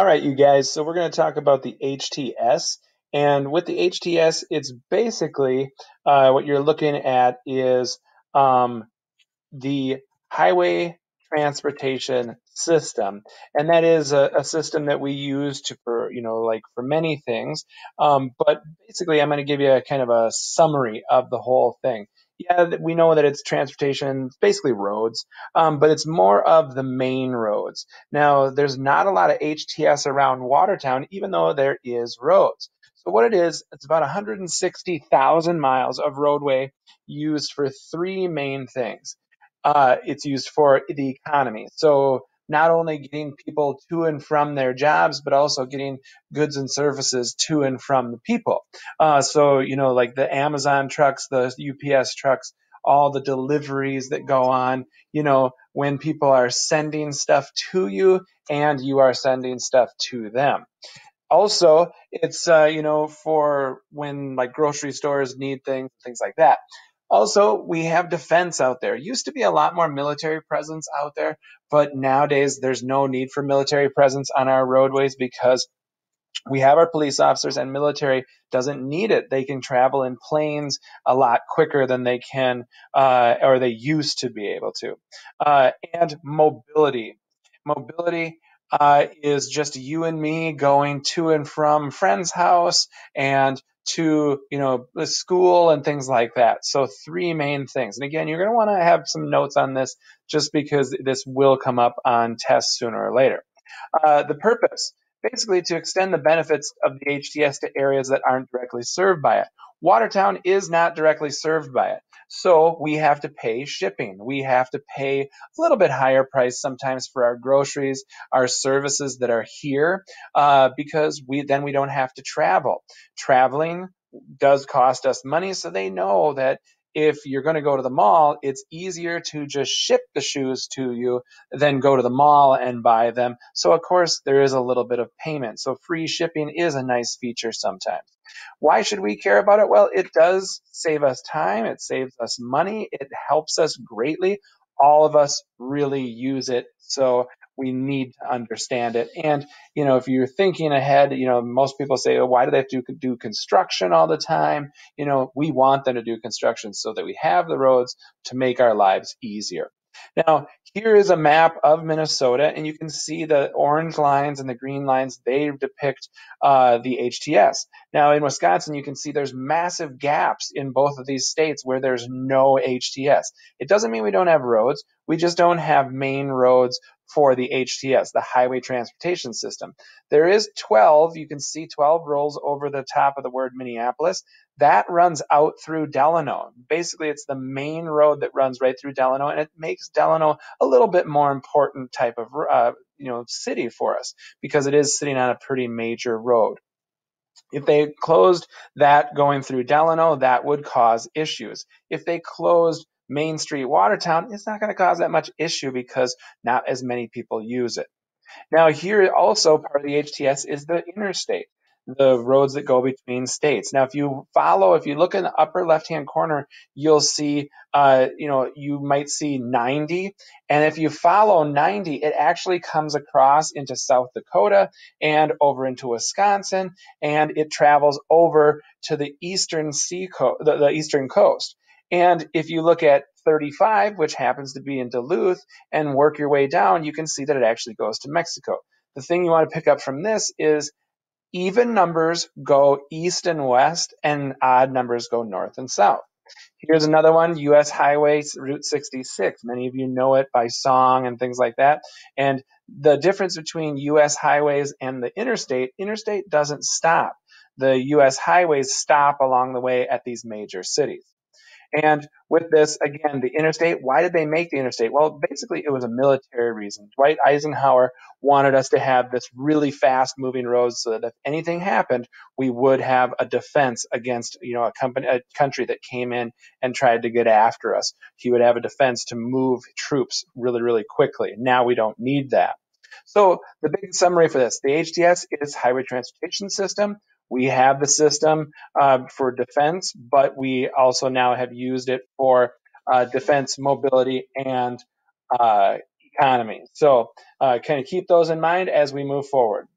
All right, you guys. So we're going to talk about the HTS. And with the HTS, it's basically uh, what you're looking at is um, the highway transportation system, and that is a, a, system that we use to for you know like for many things. Um, but basically, I'm going to give you a kind of a summary of the whole thing yeah, we know that it's transportation, basically roads, um, but it's more of the main roads. Now, there's not a lot of HTS around Watertown, even though there is roads. So what it is, it's about 160,000 miles of roadway used for three main things. Uh, it's used for the economy. So not only getting people to and from their jobs, but also getting goods and services to and from the people. Uh, so, you know, like the Amazon trucks, the UPS trucks, all the deliveries that go on, you know, when people are sending stuff to you and you are sending stuff to them. Also, it's, uh, you know, for when like grocery stores need things, things like that. Also, we have defense out there. Used to be a lot more military presence out there, but nowadays there's no need for military presence on our roadways because we have our police officers and military doesn't need it. They can travel in planes a lot quicker than they can uh, or they used to be able to. Uh, and mobility. Mobility uh, is just you and me going to and from friend's house and to you know the school and things like that. So three main things. And again, you're going to want to have some notes on this just because this will come up on tests sooner or later. Uh, the purpose, basically to extend the benefits of the HTS to areas that aren't directly served by it. Watertown is not directly served by it. So we have to pay shipping. We have to pay a little bit higher price sometimes for our groceries, our services that are here, uh, because we then we don't have to travel. Traveling does cost us money, so they know that if you're going to go to the mall, it's easier to just ship the shoes to you than go to the mall and buy them. So, of course, there is a little bit of payment. So, free shipping is a nice feature sometimes. Why should we care about it? Well, it does save us time, it saves us money, it helps us greatly. All of us really use it. So, we need to understand it. And, you know, if you're thinking ahead, you know, most people say, oh, why do they have to do construction all the time? You know, we want them to do construction so that we have the roads to make our lives easier. Now, here is a map of Minnesota, and you can see the orange lines and the green lines, they depict uh, the HTS. Now, in Wisconsin, you can see there's massive gaps in both of these states where there's no HTS. It doesn't mean we don't have roads, we just don't have main roads for the HTS, the Highway Transportation System. There is 12, you can see 12 rolls over the top of the word Minneapolis. That runs out through Delano. Basically, it's the main road that runs right through Delano, and it makes Delano a little bit more important type of uh, you know city for us because it is sitting on a pretty major road. If they closed that going through Delano, that would cause issues. If they closed Main Street Watertown, it's not going to cause that much issue because not as many people use it. Now, here also part of the HTS is the interstate, the roads that go between states. Now, if you follow, if you look in the upper left-hand corner, you'll see, uh, you know, you might see 90. And if you follow 90, it actually comes across into South Dakota and over into Wisconsin, and it travels over to the eastern sea the, the eastern coast. And if you look at 35, which happens to be in Duluth, and work your way down, you can see that it actually goes to Mexico. The thing you want to pick up from this is even numbers go east and west, and odd numbers go north and south. Here's another one, US Highway Route 66. Many of you know it by song and things like that. And the difference between US highways and the interstate, interstate doesn't stop. The US highways stop along the way at these major cities. And with this, again, the interstate, why did they make the interstate? Well, basically, it was a military reason. Dwight Eisenhower wanted us to have this really fast moving road so that if anything happened, we would have a defense against, you know, a company, a country that came in and tried to get after us. He would have a defense to move troops really, really quickly. Now we don't need that. So the big summary for this, the HTS is Highway Transportation System. We have the system uh, for defense, but we also now have used it for uh, defense, mobility, and uh, economy. So uh, kind of keep those in mind as we move forward.